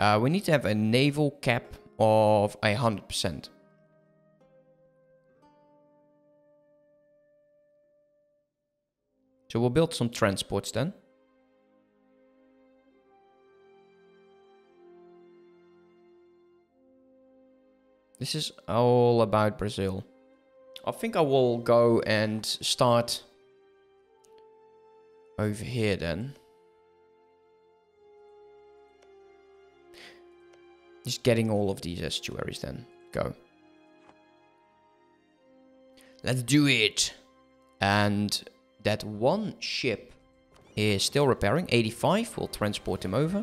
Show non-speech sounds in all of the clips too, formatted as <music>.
Uh, we need to have a naval cap of a 100%. So we'll build some transports then. This is all about Brazil. I think I will go and start over here then. Just getting all of these estuaries then. Go. Let's do it. And that one ship is still repairing. 85. We'll transport him over.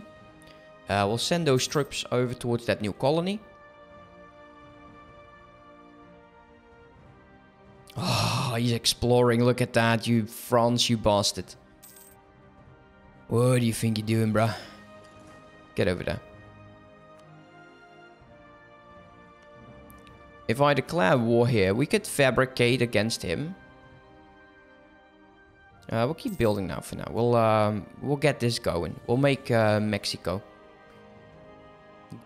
Uh, we'll send those troops over towards that new colony. Oh, he's exploring. Look at that, you France, you bastard. What do you think you're doing, bruh? Get over there. If I declare war here, we could fabricate against him. Uh, we'll keep building now for now. We'll um, we'll get this going. We'll make uh, Mexico.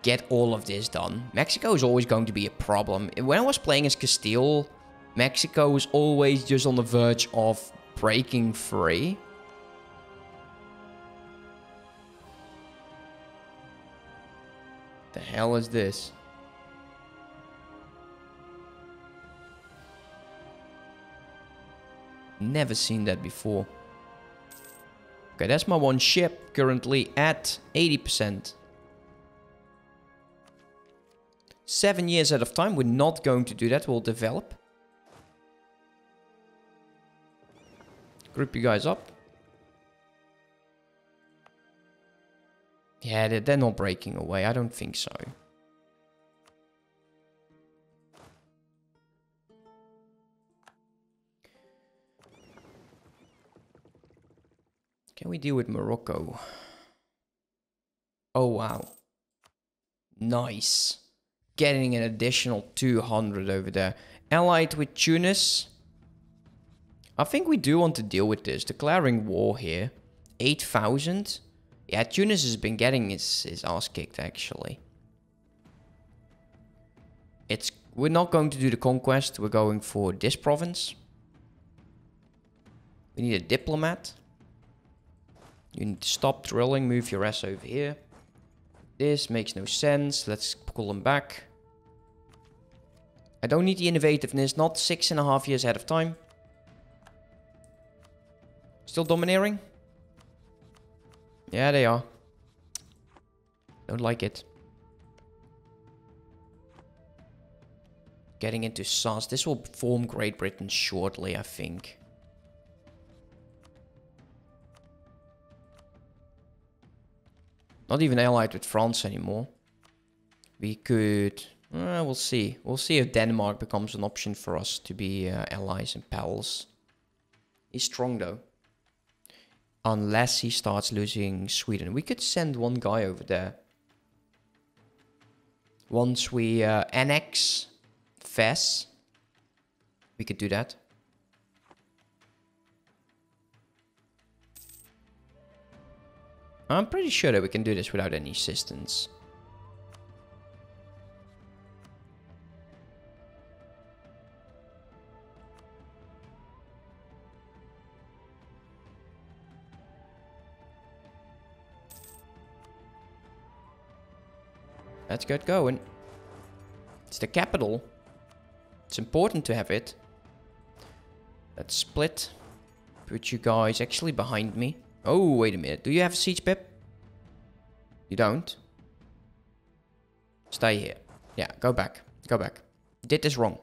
Get all of this done. Mexico is always going to be a problem. When I was playing as Castile, Mexico was always just on the verge of breaking free. The hell is this? Never seen that before. Okay, that's my one ship currently at 80%. Seven years out of time, we're not going to do that. We'll develop. Group you guys up. Yeah, they're, not breaking away. I don't think so. Can we deal with Morocco? Oh, wow. Nice. Getting an additional 200 over there. Allied with Tunis. I think we do want to deal with this. Declaring war here. 8,000. Yeah, Tunis has been getting his, his ass kicked, actually. It's We're not going to do the conquest. We're going for this province. We need a diplomat. You need to stop drilling, move your ass over here. This makes no sense. Let's pull them back. I don't need the innovativeness, not six and a half years ahead of time. Still domineering? Yeah, they are. Don't like it. Getting into SAS. This will form Great Britain shortly, I think. Not even allied with France anymore. We could... Uh, we'll see. We'll see if Denmark becomes an option for us to be uh, allies and pals. He's strong though. Unless he starts losing Sweden. We could send one guy over there. Once we uh, annex Fes, we could do that. I'm pretty sure that we can do this without any assistance. Let's get going. It's the capital. It's important to have it. Let's split. Put you guys actually behind me. Oh, wait a minute. Do you have a siege pip? You don't? Stay here. Yeah, go back. Go back. Did this wrong.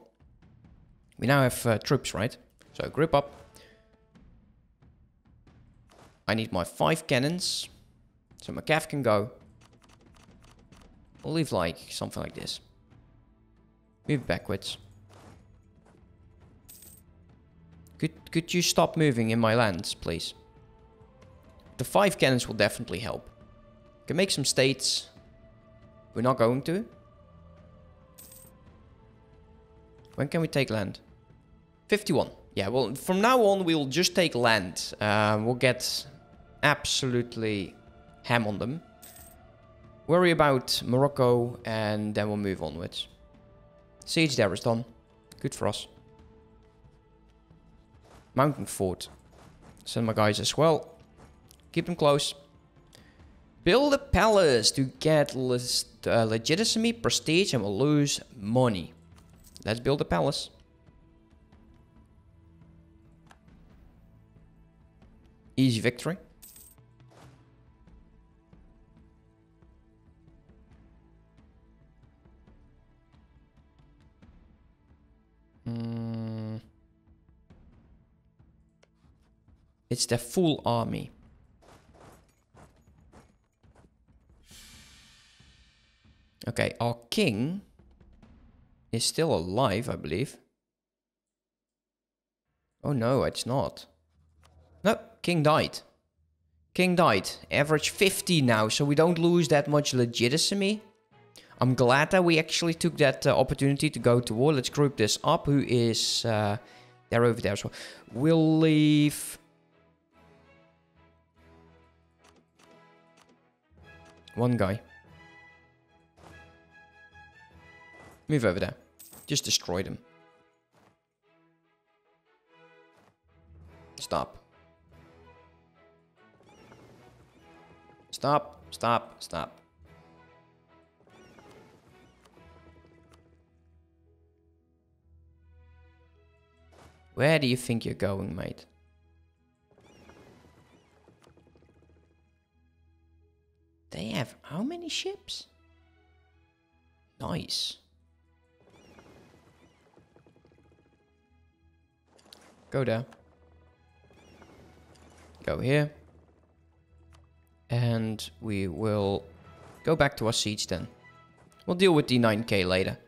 We now have uh, troops, right? So group up. I need my five cannons. So my cav can go. We'll leave like something like this. Move backwards. Could, could you stop moving in my lands, please? The five cannons will definitely help. Can make some states. We're not going to. When can we take land? 51. Yeah, well, from now on, we'll just take land. Uh, we'll get absolutely ham on them. worry about Morocco and then we'll move onwards. Siege there is done. Good for us. Mountain fort. Send my guys as well. Keep them close. Build a palace to get uh, legitimacy, prestige, and we'll lose money. Let's build a palace. Easy victory. Mm. It's the full army. Okay, our king is still alive, I believe. Oh no, it's not. No, king died. King died. Average 50 now, so we don't lose that much legitimacy. I'm glad that we actually took that uh, opportunity to go to war. Let's group this up. Who is uh, there over there as well? We'll leave... One guy. Move over there. Just destroy them. Stop. Stop, stop, stop. Where do you think you're going, mate? They have how many ships? Nice. Go there. Go here. And we will go back to our siege then. We'll deal with the 9k later.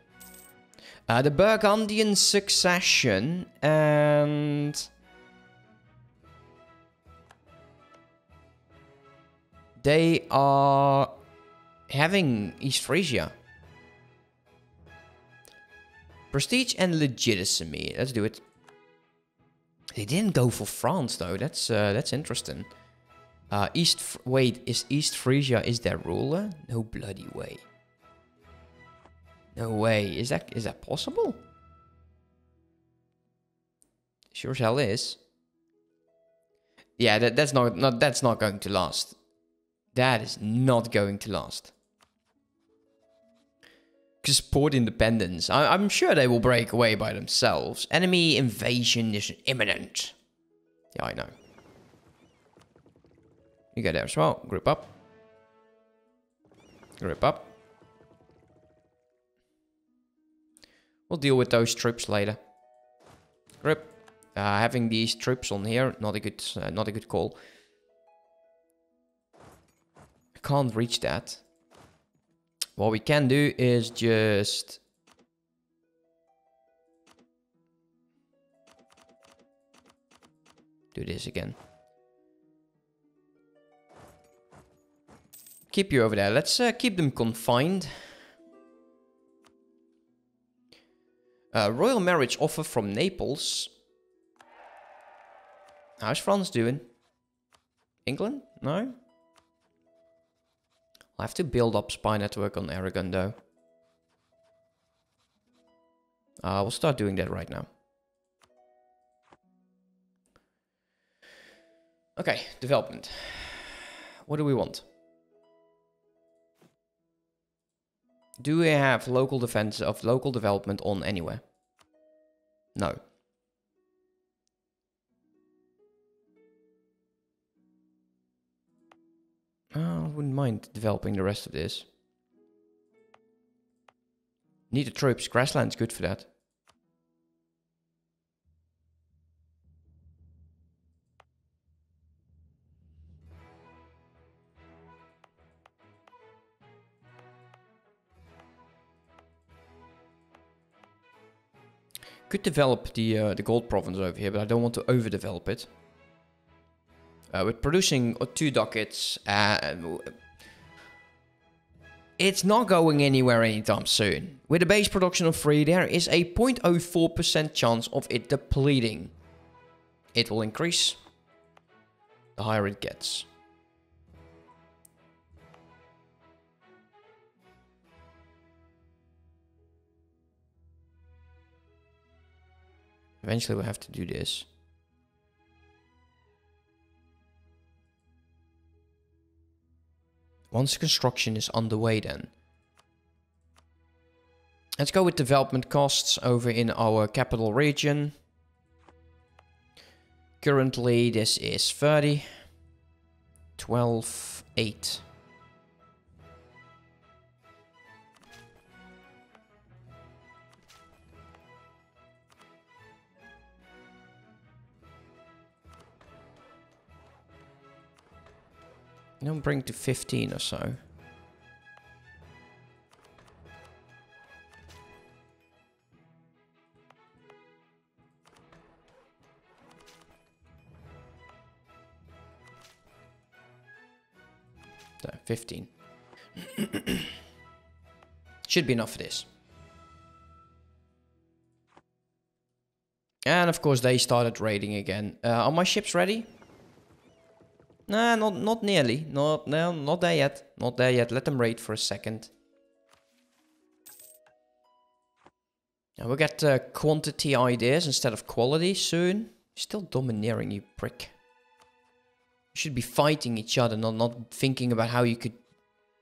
Uh, the Burgundian succession and... They are having East Frisia. Prestige and legitimacy. Let's do it. They didn't go for France though. That's uh, that's interesting. Uh, East. Wait, is East Frisia is their ruler? No bloody way. No way. Is that is that possible? Sure as hell is. Yeah, that, that's not, not that's not going to last. That is not going to last. Support independence. I, am sure they will break away by themselves. Enemy invasion is imminent. Yeah, I know. You get there as well. Group up. Group up. We'll deal with those troops later. Group. Uh, having these troops on here, not a good, uh, not a good call. I can't reach that. What we can do is just... Do this again. Keep you over there. Let's uh, keep them confined. Uh, royal marriage offer from Naples. How's France doing? England? No? I have to build up spy network on Aragon though. Uh, we'll start doing that right now. Okay, development. What do we want? Do we have local defense of local development on anywhere? No. I wouldn't mind developing the rest of this. Need the troops. Grassland's good for that. Could develop the uh, the gold province over here, but I don't want to overdevelop it. Uh, with producing uh, two ducats, uh, it's not going anywhere anytime soon. With a base production of 3, there is a 0.04% chance of it depleting. It will increase the higher it gets. Eventually we'll have to do this. Once construction is underway then. Let's go with development costs over in our capital region. Currently this is 30. 12, 8. Don't bring to 15 or so. So, 15. <coughs> Should be enough for this. And of course they started raiding again. Uh, are my ships ready? Nah, not not nearly. Not no, not there yet. Not there yet. Let them raid for a second. We'll get uh, quantity ideas instead of quality soon. Still domineering, you prick. You should be fighting each other, not not thinking about how you could,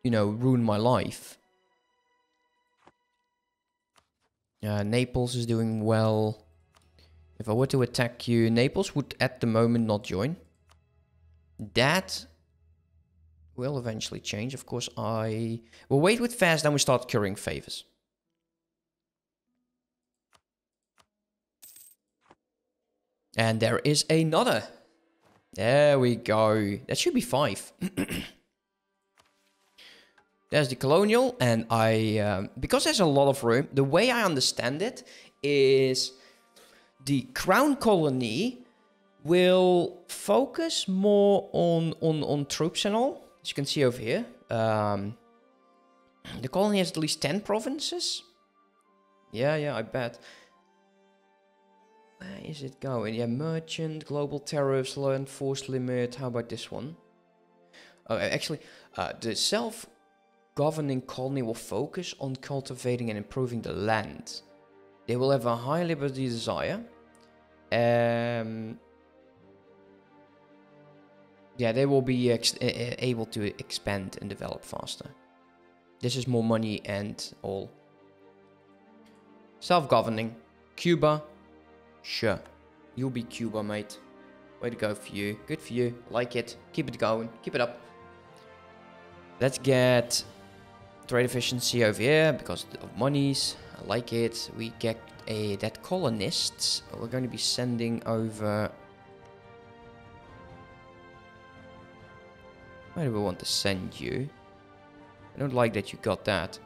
you know, ruin my life. Uh, Naples is doing well. If I were to attack you, Naples would at the moment not join. That will eventually change. Of course, I will wait with fast, then we start currying favors. And there is another. There we go. That should be five. <clears throat> there's the colonial, and I, um, because there's a lot of room, the way I understand it is the crown colony will focus more on, on, on troops and all. As you can see over here. Um, the colony has at least 10 provinces. Yeah, yeah, I bet. Where is it going? Yeah, merchant, global tariffs, law enforced limit. How about this one? Oh, actually, uh, the self-governing colony will focus on cultivating and improving the land. They will have a high liberty desire. Um, yeah, they will be able to expand and develop faster. This is more money and all. Self-governing. Cuba. Sure. You'll be Cuba, mate. Way to go for you. Good for you. Like it. Keep it going. Keep it up. Let's get trade efficiency over here because of monies. I like it. We get a that colonists. We're going to be sending over Where do we want to send you? I don't like that you got that.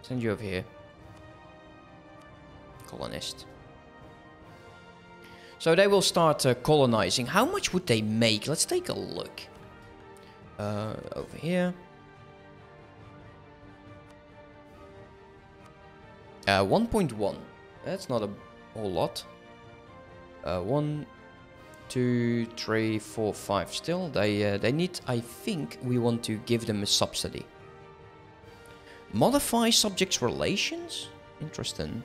Send you over here. Colonist. So they will start uh, colonizing. How much would they make? Let's take a look. Uh, over here. Uh, 1.1. That's not a whole lot. Uh, 1, two, three, four, five still. They, uh, they need, I think we want to give them a subsidy. Modify subjects relations? Interesting.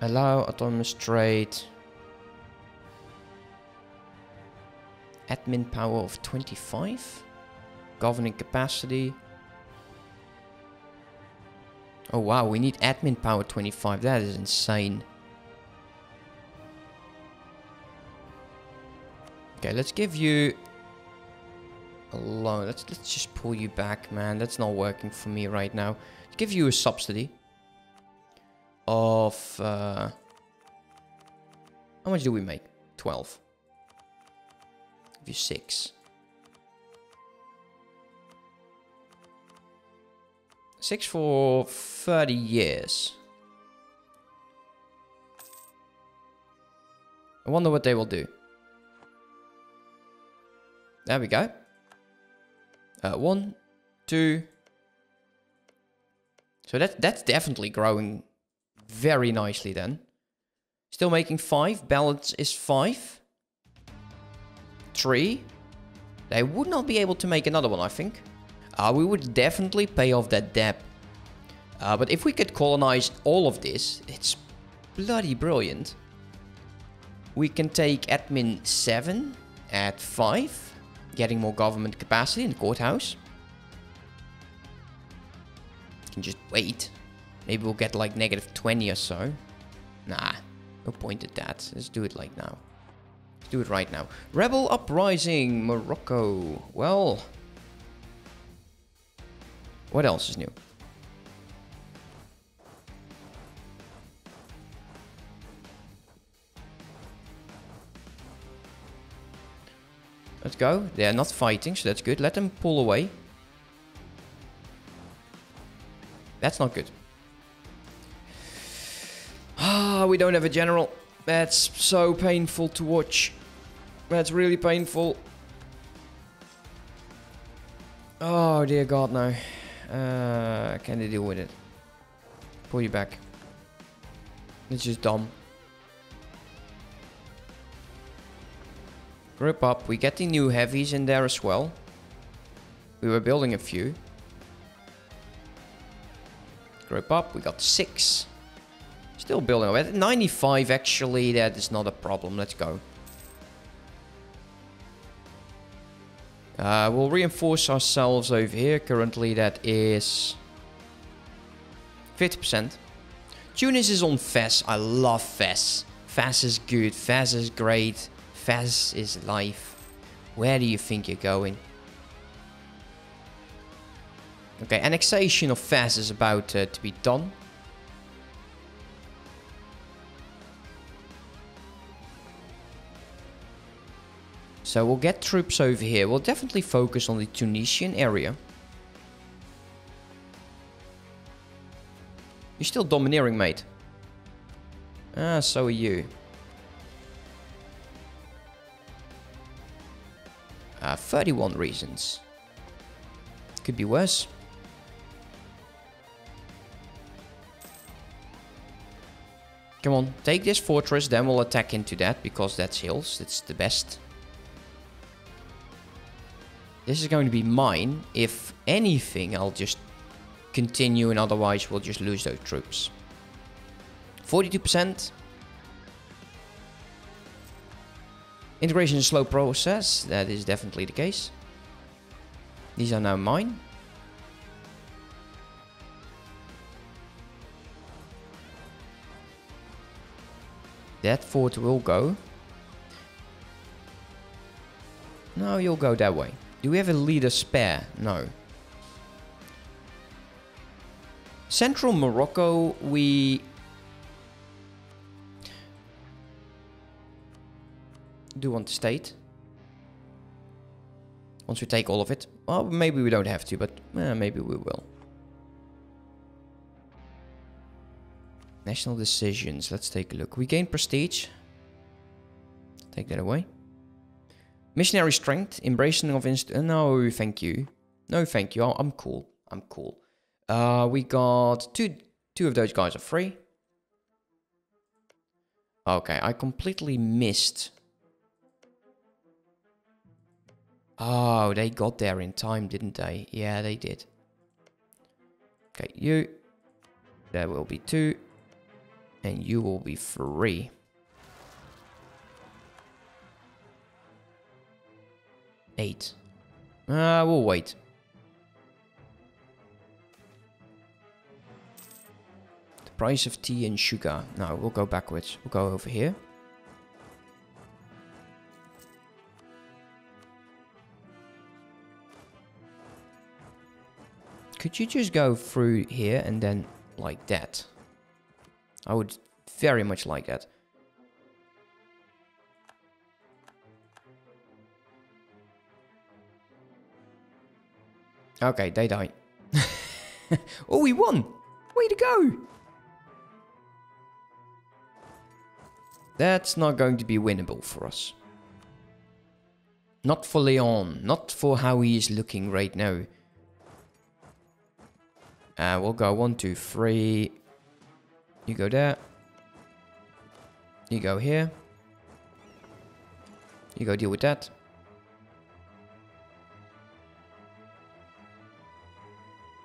Allow autonomous trade. Admin power of 25. Governing capacity. Oh wow, we need admin power 25. That is insane. Okay, let's give you a loan. Let's let's just pull you back, man. That's not working for me right now. Let's give you a subsidy of uh, how much do we make? 12. Give you 6. Six for 30 years. I wonder what they will do. There we go. Uh, one, two. So that, that's definitely growing very nicely then. Still making five. Balance is five. Three. They would not be able to make another one, I think. Uh, we would definitely pay off that debt. Uh, but if we could colonize all of this, it's bloody brilliant. We can take admin 7 at 5, getting more government capacity in the courthouse. Can just wait. Maybe we'll get like negative 20 or so. Nah, no point at that. Let's do it like now. Let's do it right now. Rebel Uprising, Morocco. Well, what else is new? Let's go. They're not fighting, so that's good. Let them pull away. That's not good. Ah, we don't have a general. That's so painful to watch. That's really painful. Oh, dear God, no. Uh, can they deal with it? Pull you back. It's just dumb. Grip up. We get the new heavies in there as well. We were building a few. Grip up. We got six. Still building. At 95 actually, that is not a problem. Let's go. Uh, we'll reinforce ourselves over here. Currently that is 50%. Tunis is on Fez. I love Fez. Fez is good. Fez is great. Fez is life. Where do you think you're going? Okay, annexation of Fez is about uh, to be done. So we'll get troops over here. We'll definitely focus on the Tunisian area. You're still domineering, mate. Ah, so are you. Uh, 31 reasons. Could be worse. Come on, take this fortress, then we'll attack into that, because that's hills. It's the best. This is going to be mine. If anything, I'll just continue, and otherwise we'll just lose those troops. 42%. Integration is a slow process. That is definitely the case. These are now mine. That fort will go. No, you'll go that way. Do we have a leader spare? No. Central Morocco, we do want to state. Once we take all of it. Well, maybe we don't have to, but eh, maybe we will. National decisions. Let's take a look. We gain prestige. Take that away. Missionary strength. Embracing of inst... Uh, no, thank you. No, thank you. I'm cool. I'm cool. Uh, we got two... Two of those guys are free. Okay, I completely missed Oh, they got there in time, didn't they? Yeah, they did. Okay, you. There will be two. And you will be three. Eight. Uh, we'll wait. The price of tea and sugar. No, we'll go backwards. We'll go over here. Could you just go through here and then like that? I would very much like that. Okay, they die. <laughs> oh, we won! Way to go! That's not going to be winnable for us. Not for Leon, not for how he is looking right now. Uh, we'll go one, two, three. You go there. You go here. You go deal with that.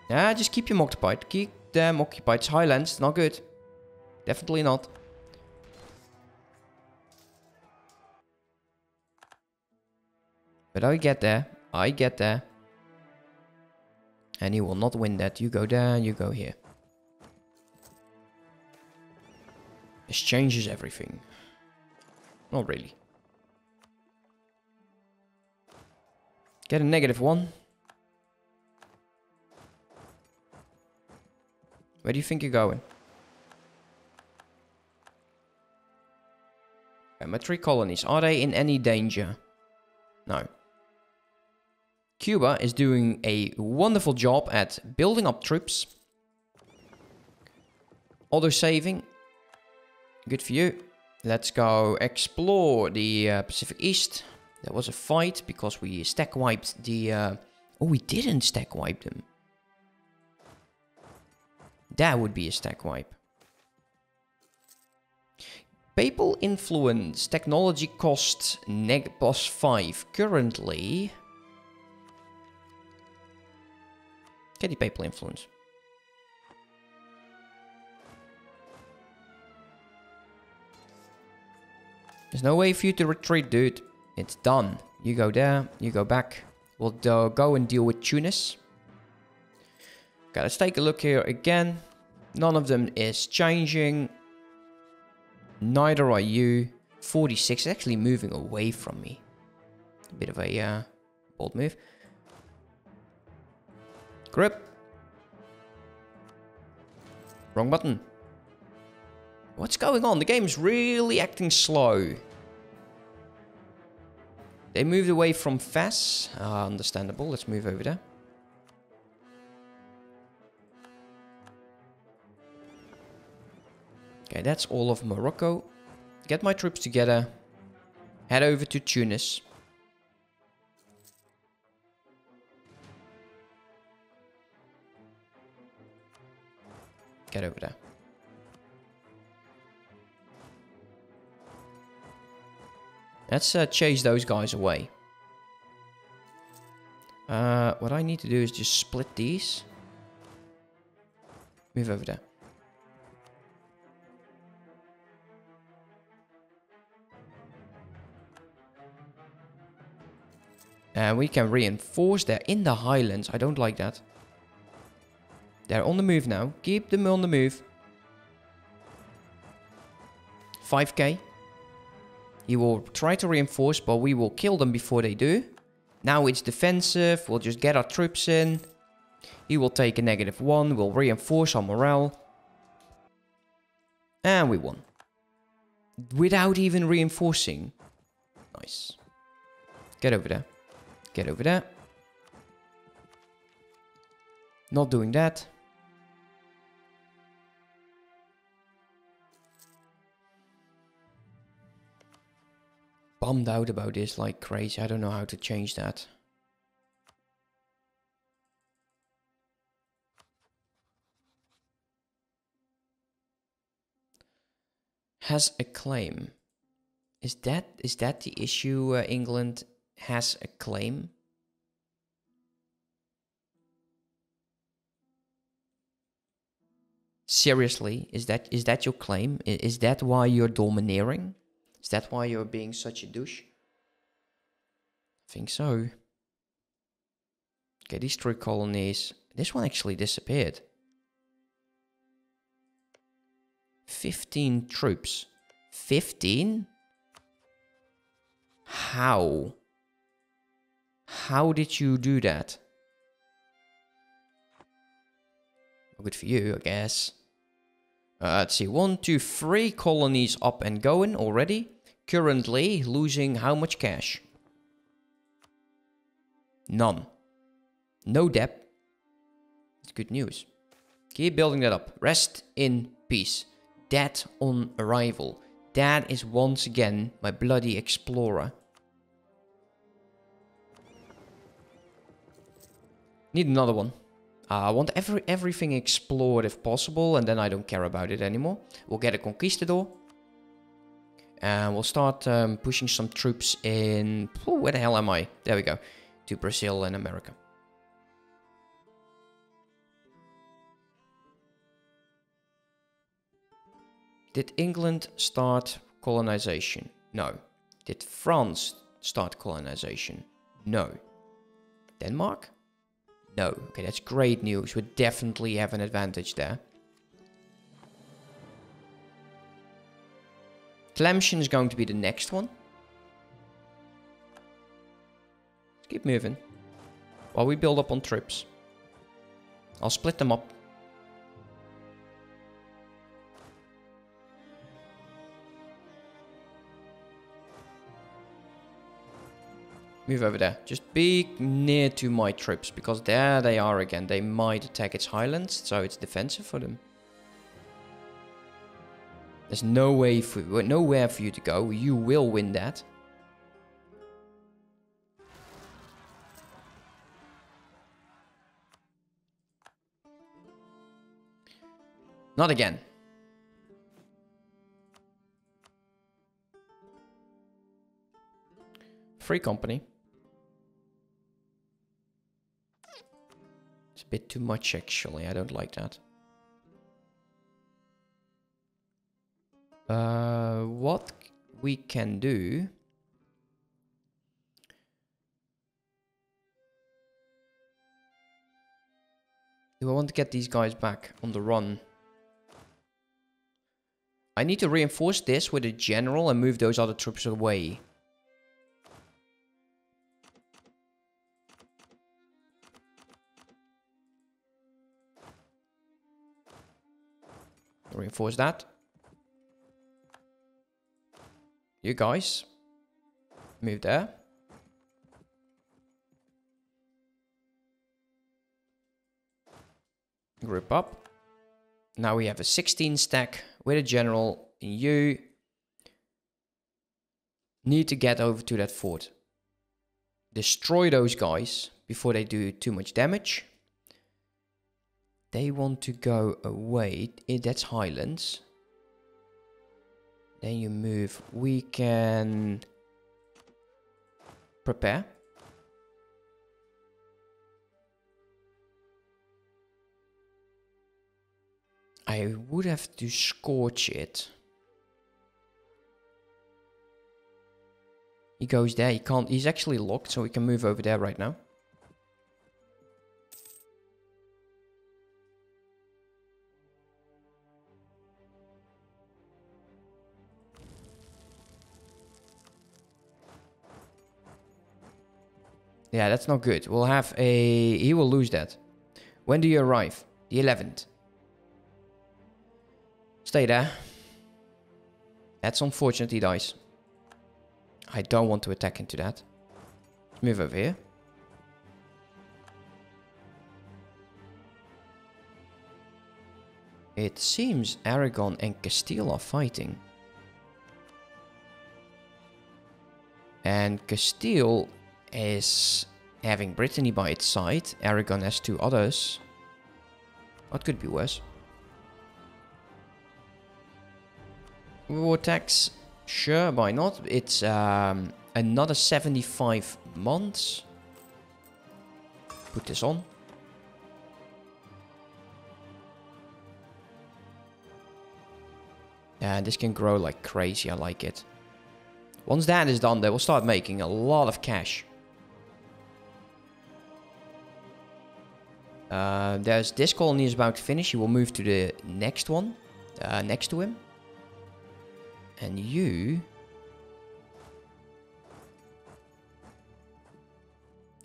Yeah, just keep them occupied. Keep them occupied. Highlands, not good. Definitely not. But I get there. I get there. And you will not win that. You go there, you go here. This changes everything. Not really. Get a negative one. Where do you think you're going? Okay, my three colonies. Are they in any danger? No. Cuba is doing a wonderful job at building up troops. Auto saving. Good for you. Let's go explore the uh, Pacific East. There was a fight because we stack wiped the... Uh... Oh, we didn't stack wipe them. That would be a stack wipe. Papal influence technology cost neg plus 5 currently Get the papal influence. There's no way for you to retreat, dude. It's done. You go there, you go back. We'll uh, go and deal with Tunis. Okay, let's take a look here again. None of them is changing. Neither are you. 46 is actually moving away from me. A bit of a uh, bold move. Grip. Wrong button. What's going on? The game's really acting slow. They moved away from Fes. Uh, understandable. Let's move over there. Okay, that's all of Morocco. Get my troops together. Head over to Tunis. Get over there. Let's uh, chase those guys away. Uh, what I need to do is just split these. Move over there. And we can reinforce. They're in the highlands. I don't like that. They're on the move now. Keep them on the move. 5k. He will try to reinforce, but we will kill them before they do. Now it's defensive. We'll just get our troops in. He will take a negative one. We'll reinforce our morale. And we won. Without even reinforcing. Nice. Get over there. Get over there. Not doing that. bummed out about this like crazy. I don't know how to change that. Has a claim. Is that is that the issue? Uh, England has a claim. Seriously, is that is that your claim? Is that why you're domineering? Is that why you're being such a douche? I think so. Okay, these three colonies. This one actually disappeared. 15 troops. 15? How? How did you do that? Good for you, I guess. Uh, let's see, one, two, three colonies up and going already. Currently losing how much cash? None. No debt. It's good news. Keep building that up. Rest in peace. Dead on arrival. That is once again my bloody explorer. Need another one. Uh, I want every everything explored if possible, and then I don't care about it anymore. We'll get a conquistador. And we'll start um, pushing some troops in... Oh, where the hell am I? There we go. To Brazil and America. Did England start colonization? No. Did France start colonization? No. Denmark? No. Okay, that's great news. We definitely have an advantage there. Tlemcen is going to be the next one. Let's keep moving. While we build up on troops. I'll split them up. Move over there. Just be near to my troops, because there they are again. They might attack its highlands, so it's defensive for them. There's no way for nowhere for you to go. You will win that. Not again. Free company. A bit too much actually. I don't like that. Uh, what we can do... Do I want to get these guys back on the run? I need to reinforce this with a general and move those other troops away. Reinforce that. You guys, move there. Group up. Now we have a 16 stack with a general. You need to get over to that fort. Destroy those guys before they do too much damage. They want to go away. Eh, that's Highlands. Then you move. We can prepare. I would have to scorch it. He goes there. He can't. He's actually locked, so we can move over there right now. Yeah, that's not good. We'll have a... He will lose that. When do you arrive? The 11th. Stay there. That's unfortunate he dies. I don't want to attack into that. Let's move over here. It seems Aragon and Castile are fighting. And Castile is having Brittany by its side. Aragon has two others. What could be worse? War tax? Sure, why not? It's um, another 75 months. Put this on. Yeah, this can grow like crazy. I like it. Once that is done, they will start making a lot of cash. Uh, there's this colony is about to finish. He will move to the next one, uh, next to him. And you...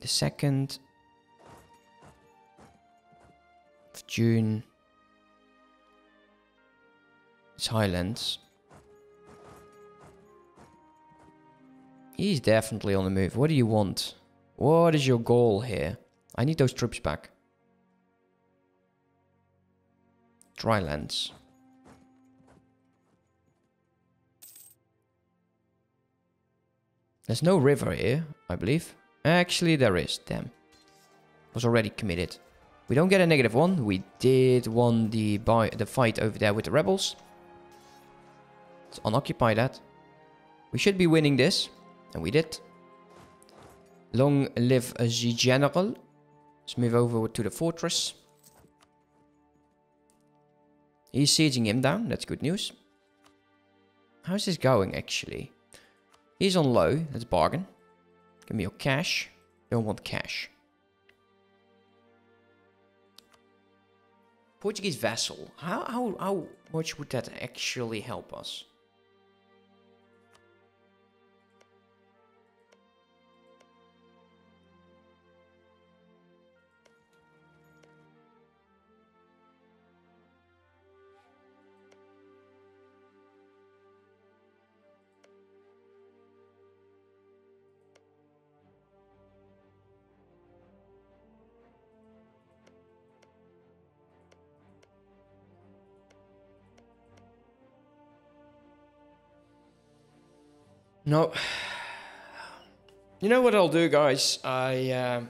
The 2nd of June. It's Highlands. He's definitely on the move. What do you want? What is your goal here? I need those troops back. Drylands. There's no river here, I believe. Actually, there is. Damn. Was already committed. We don't get a negative one. We did won the by the fight over there with the rebels. Let's unoccupy that. We should be winning this. And we did. Long live the general. Let's move over to the fortress. He's sieging him down. That's good news. how's this going actually? He's on low. That's a bargain. Give me your cash. Don't want cash. Portuguese vassal. How, how, how much would that actually help us? No. You know what I'll do, guys? I uh,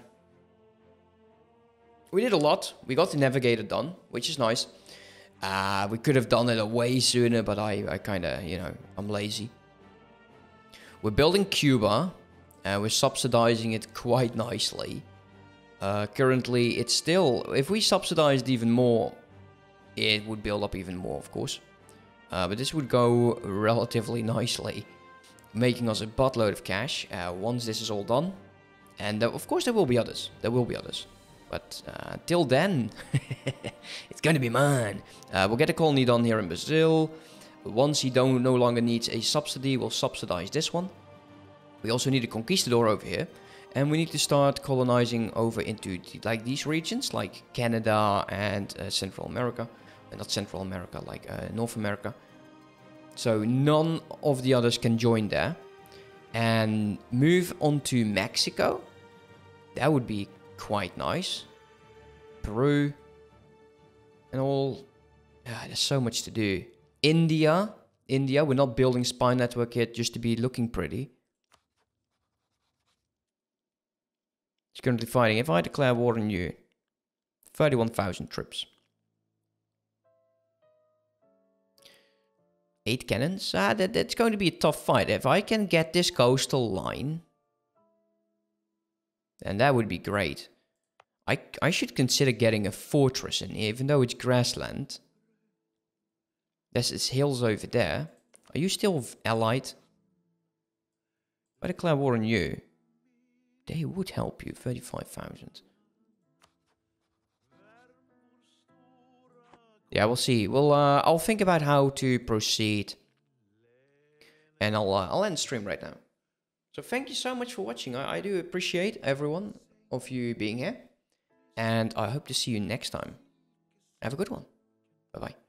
we did a lot. We got the navigator done, which is nice. Uh, we could have done it way sooner, but I, I kind of, you know, I'm lazy. We're building Cuba, and we're subsidizing it quite nicely. Uh, currently, it's still, if we subsidized even more, it would build up even more, of course. Uh, but this would go relatively nicely making us a buttload of cash uh, once this is all done. And uh, of course there will be others. There will be others. But uh, till then, <laughs> it's going to be mine. Uh, we'll get a colony done here in Brazil. Once he don't, no longer needs a subsidy, we'll subsidize this one. We also need a conquistador over here. And we need to start colonizing over into the, like these regions, like Canada and uh, Central America. Uh, not Central America, like North America. So none of the others can join there. And move on to Mexico. That would be quite nice. Peru. And all. Yeah, there's so much to do. India. India. We're not building spy network yet just to be looking pretty. It's currently fighting. If I declare war on you, 31,000 trips. Eight cannons? Ah, that, that's going to be a tough fight. If I can get this coastal line, then that would be great. I, I should consider getting a fortress in here, even though it's grassland. There's its hills over there. Are you still allied? I declare war on you, they would help you, 35,000. Yeah, we'll see. Well, uh, I'll think about how to proceed. And I'll, uh, I'll end stream right now. So thank you so much for watching. I, I do appreciate everyone of you being here. And I hope to see you next time. Have a good one. Bye-bye.